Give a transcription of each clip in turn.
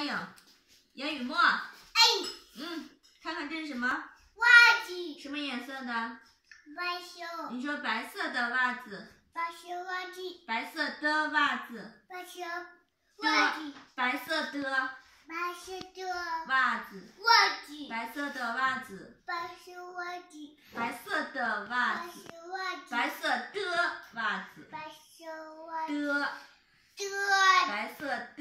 答应。杨雨墨。哎。嗯，看看这是什么？袜子。什么颜色的？白色。你说白色的袜子。白色袜子。白色的袜子。白色袜子。白色的。白色的袜子。袜子。白色的袜子。白色袜子。白色的袜子。白色的袜子。白色袜子。的。的。白色的。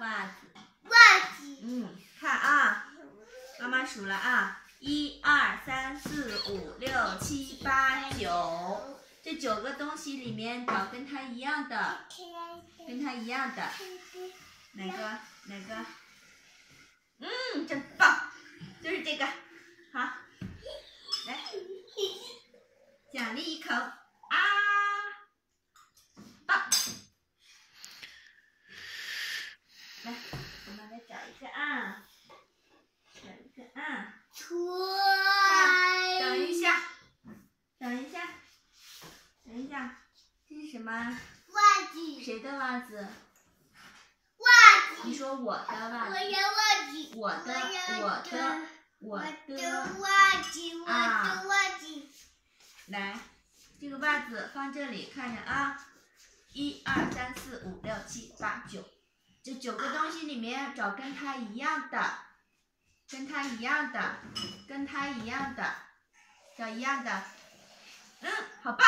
袜子。袜子。嗯，看啊，妈妈数了啊，一二三四五六七八九，这九个东西里面找跟它一样的，跟它一样的。哪个？哪个？嗯，真棒，就是这个。好，来，奖励一口啊！棒。来，我们来找一个啊，找一个啊。出。等一下，等一下，等一下，袜子。谁的袜子？袜子你说我的袜子，我的，我的，我的袜子，我的袜子。来，这个袜子放这里，看着啊，一二三四五六七八九，这九个东西里面找跟它一样的，跟它一样的，跟它一样的，找一样的。嗯，好棒，